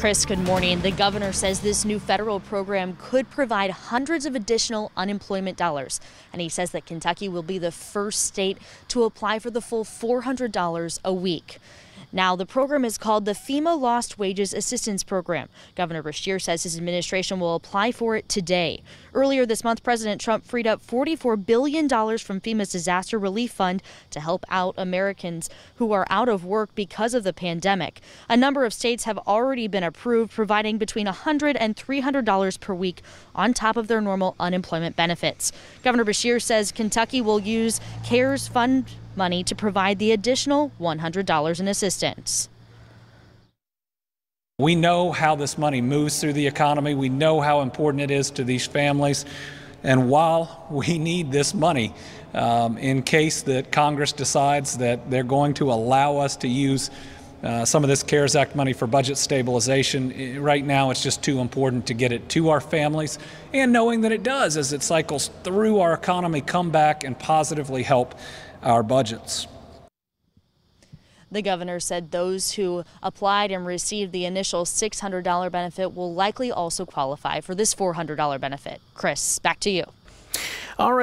Chris, good morning. The governor says this new federal program could provide hundreds of additional unemployment dollars. And he says that Kentucky will be the first state to apply for the full $400 a week. Now, the program is called the FEMA Lost Wages Assistance Program. Governor Beshear says his administration will apply for it today. Earlier this month, President Trump freed up $44 billion from FEMA's Disaster Relief Fund to help out Americans who are out of work because of the pandemic. A number of states have already been approved, providing between $100 and $300 per week on top of their normal unemployment benefits. Governor Beshear says Kentucky will use CARES Fund money to provide the additional $100 in assistance. We know how this money moves through the economy. We know how important it is to these families. And while we need this money, um, in case that Congress decides that they're going to allow us to use uh, some of this CARES Act money for budget stabilization, right now it's just too important to get it to our families and knowing that it does as it cycles through our economy come back and positively help our budgets. The governor said those who applied and received the initial $600 benefit will likely also qualify for this $400 benefit. Chris, back to you. All right.